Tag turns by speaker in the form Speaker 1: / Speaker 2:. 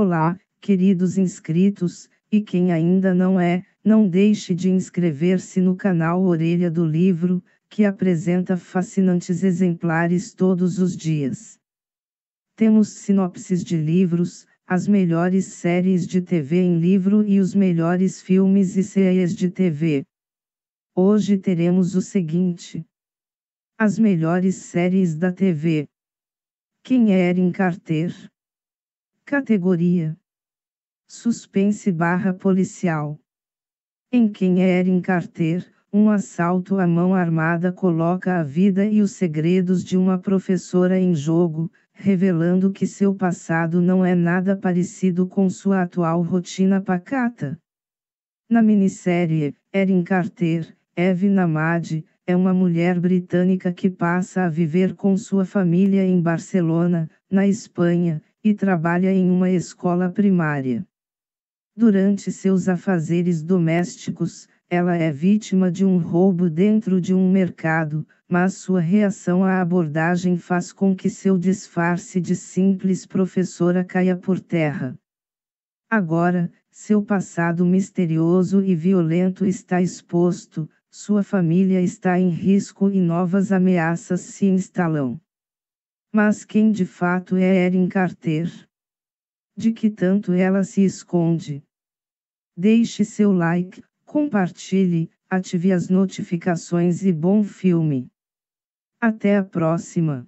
Speaker 1: Olá, queridos inscritos, e quem ainda não é, não deixe de inscrever-se no canal Orelha do Livro, que apresenta fascinantes exemplares todos os dias. Temos sinopses de livros, as melhores séries de TV em livro e os melhores filmes e séries de TV. Hoje teremos o seguinte: As melhores séries da TV. Quem é Erin Carter? Categoria: Suspense barra policial. Em quem é Erin Carter, um assalto à mão armada coloca a vida e os segredos de uma professora em jogo, revelando que seu passado não é nada parecido com sua atual rotina pacata. Na minissérie, Erin Carter, Eve Namad, é uma mulher britânica que passa a viver com sua família em Barcelona, na Espanha, e trabalha em uma escola primária. Durante seus afazeres domésticos, ela é vítima de um roubo dentro de um mercado, mas sua reação à abordagem faz com que seu disfarce de simples professora caia por terra. Agora, seu passado misterioso e violento está exposto, sua família está em risco e novas ameaças se instalam. Mas quem de fato é Erin Carter? De que tanto ela se esconde? Deixe seu like, compartilhe, ative as notificações e bom filme. Até a próxima!